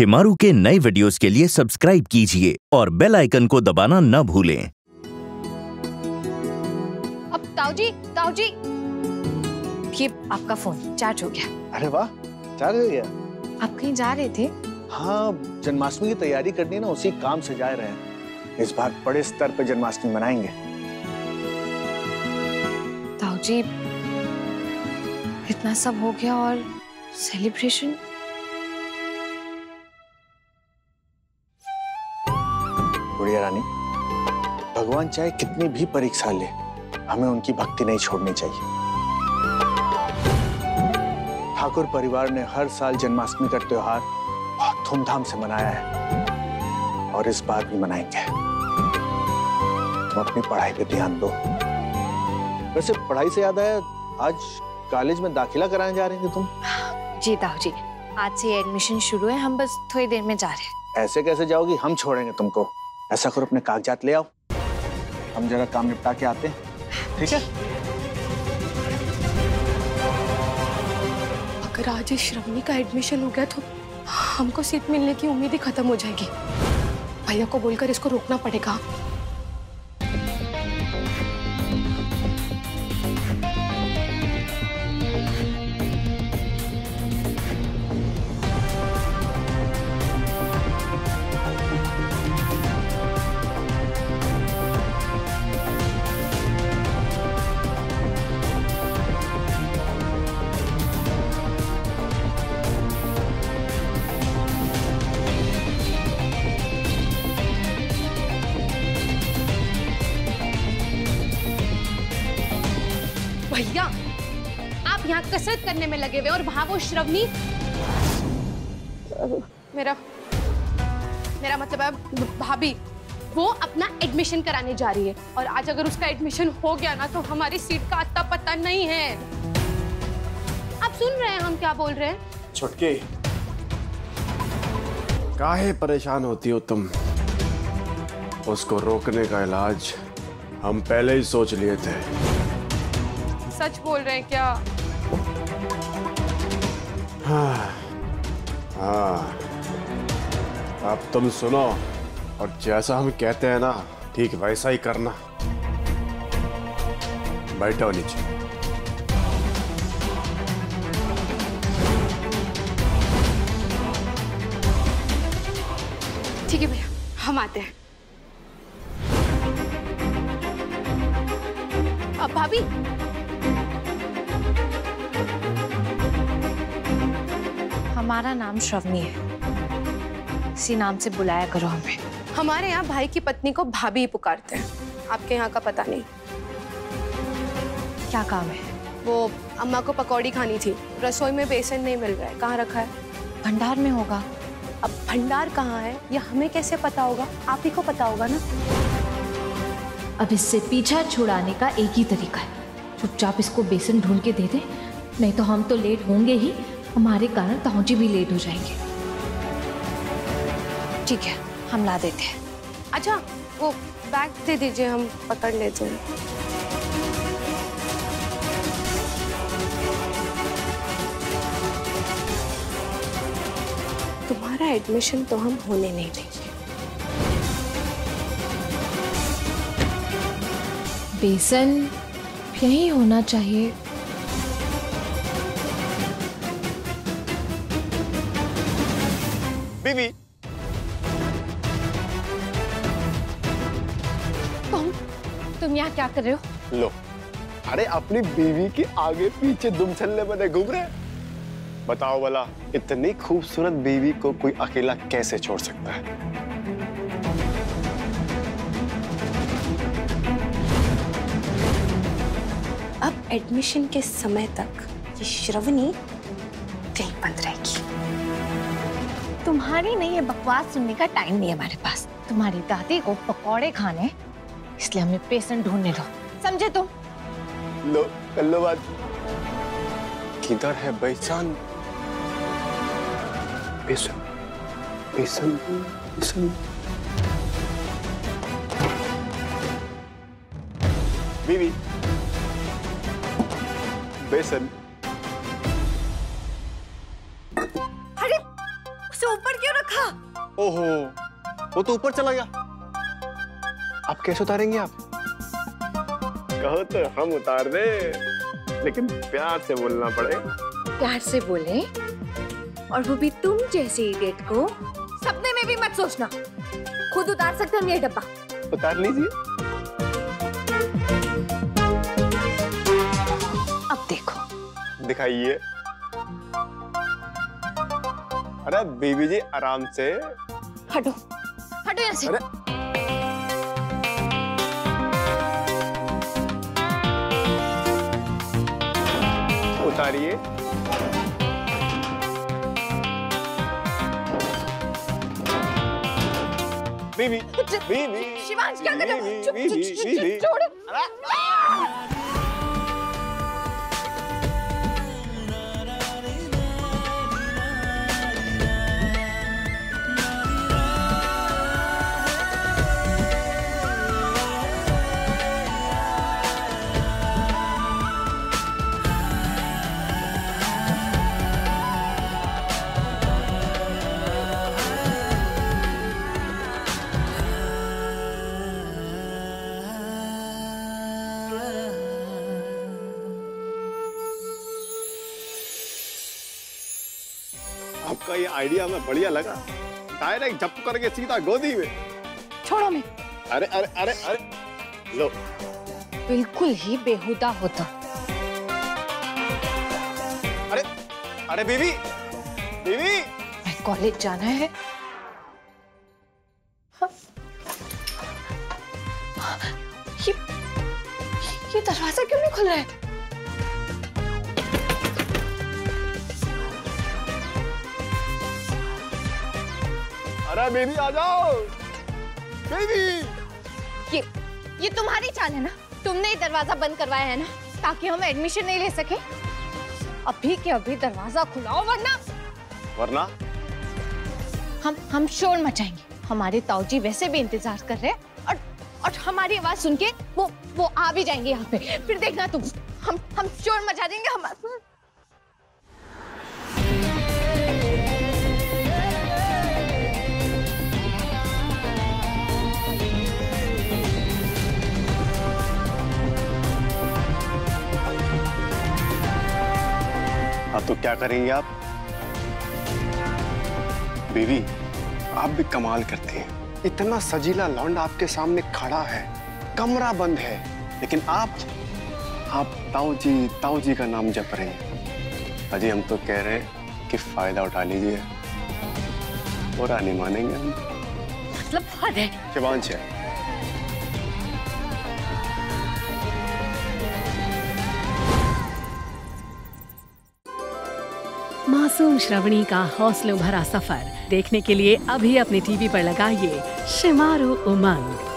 शिमारू के नए वीडियोस के लिए सब्सक्राइब कीजिए और बेल आइकन को दबाना न भूलें। अब ताऊ जी ताऊ जी ये आपका फ़ोन चार्ज हो गया। अरे वाह चार्ज हो गया। आप कहीं जा रहे थे? हाँ जन्माष्टमी की तैयारी करनी है ना उसी काम से जा रहे हैं। इस बार बड़े स्तर पर जन्माष्टमी मनाएँगे। ताऊ जी इतना सब हो गया और सेलिब्रेशन गुड़िया रानी। भगवान चाहे कितनी भी परीक्षा ले हमें उनकी भक्ति नहीं छोड़नी चाहिए। ठाकुर परिवार ने हर साल जन्माष्टमी का त्योहार बहुत धूमधाम से मनाया है और इस बार भी मनाएँगे। तुम अपनी पढ़ाई पे ध्यान दो। वैसे पढ़ाई से याद आया आज कॉलेज में दाखिला कराने जा रहे थे तुम? जी ताऊ जी आज से एडमिशन शुरू है हम बस थोड़ी देर में जा रहे हैं। ऐसे कैसे जाओगी? हम छोड़ेंगे तुमको। ऐसा करो, अपने कागजात ले आओ। हम जरा काम निपटा के आते ठीक है? अगर आज इस श्रवणी का एडमिशन हो गया तो हमको सीट मिलने की उम्मीद ही खत्म हो जाएगी। भैया को बोलकर इसको रोकना पड़ेगा। भैया, आप यहाँ कसरत करने में लगे हुए और वहाँ वो श्रवणी मेरा मेरा मतलब है, भाभी, वो अपना एडमिशन कराने जा रही है। और आज अगर उसका एडमिशन हो गया ना तो हमारी सीट का अत्ता पता नहीं है। आप सुन रहे हैं, हम क्या बोल रहे हैं? छुटकी, काहे परेशान होती हो तुम? उसको रोकने का इलाज हम पहले ही सोच लिए थे। सच बोल रहे हैं क्या? हाँ हाँ, अब तुम सुनो और जैसा हम कहते हैं ना ठीक वैसा ही करना। बैठो नीचे। ठीक है भैया हम आते हैं। अब भाभी हमारा नाम श्रवणी है। इसी नाम से बुलाया करो हमें। हमारे यहाँ भाई की पत्नी को भाभी ही पुकारते हैं। आपके यहाँ का पता नहीं। क्या काम है? वो अम्मा को पकौड़ी खानी थी। रसोई में बेसन नहीं मिल रहा है। कहाँ रखा है? भंडार में होगा। अब भंडार कहाँ है? या हमें कैसे पता होगा? आप ही को पता होगा ना? अब इससे पीछा छुड़ाने का एक ही तरीका है। चुपचाप इसको बेसन ढूंढ के दे दे। नहीं तो हम तो लेट होंगे ही। हमारे कारण ताऊजी भी लेट हो जाएँगे। ठीक है हम ला देते हैं। अच्छा वो बैग दे दीजिए हम पकड़ लेते हैं। तुम्हारा एडमिशन तो हम होने नहीं देंगे। बेसन यही होना चाहिए। बीवी। तुम तुम यहाँ क्या कर रहे हो? लो। अरे अपनी बीवी के आगे पीछे दुम छल्ले बने घूम रहे बताओ भला इतनी खूबसूरत बीवी को कोई अकेला कैसे छोड़ सकता है? अब एडमिशन के समय तक ये श्रवणी यहीं बंद रहेगी। तुम्हारी नहीं है, बकवास सुनने का टाइम नहीं है हमारे पास। तुम्हारी दादी को पकौड़े खाने इसलिए हमें पेशेंट ढूँढने दो। समझे तुम? लो लो बात किधर है बैसान? बेसन बेसन बेसन। बीवी, बेसन। उसे ऊपर क्यों रखा? ओहो वो तो ऊपर चला गया। अब कैसे उतारेंगे आप? कहो तो हम उतार दे लेकिन प्यार से बोलना पड़ेगा प्यार से बोले? और वो भी तुम जैसे इडियट को? सपने में भी मत सोचना। खुद उतार सकते हम ये डब्बा। उतार लीजिए। अब देखो। दिखाइए। अरे बीबी जी आराम से। हटो हटो यहाँ से। अरे। उतारिए। बीबी बीबी शिवांश क्या कर रहे हो? बीबी, चुप बीबी, चुप चुप बीबी। चुप छोड़ो आपका ये आइडिया हमें बढ़िया लगा। डायरेक्ट जप करके सीधा गोदी में। छोड़ो मैं। अरे अरे अरे अरे। लो। बिल्कुल ही बेहुदा होता। अरे अरे बीबी बीबी मैं कॉलेज जाना है। हाँ। ये ये दरवाज़ा क्यों नहीं खुल रहा है? अरे बेबी आ जाओ। बेबी ये ये तुम्हारी चाल है ना? तुमने ही दरवाज़ा बंद करवाया है ना ताकि हम एडमिशन नहीं ले सके? अभी के अभी दरवाज़ा खुलाओ वरना वरना? हम हम शोर मचाएँगे। हमारे ताऊजी वैसे भी इंतज़ार कर रहे हैं और और हमारी आवाज़ सुन के वो वो आ भी जाएँगे यहाँ पे। फिर देखना तुम। हम हम शोर मचा देंगे हम तो क्या करेंगे आप? बीवी आप भी कमाल करते हैं। इतना सजीला लौंड आपके सामने खड़ा है। कमरा बंद है। लेकिन आप आप ताऊ जी ताऊ जी का नाम जप रहे हैं। अजी हम तो कह रहे हैं कि फ़ायदा उठा लीजिए। और आने मानेंगे हम। मतलब हद है शिवांश है। मासूम श्रवणी का हौसलों भरा सफ़र देखने के लिए अभी अपने टीवी पर लगाइए शिमारू उमंग।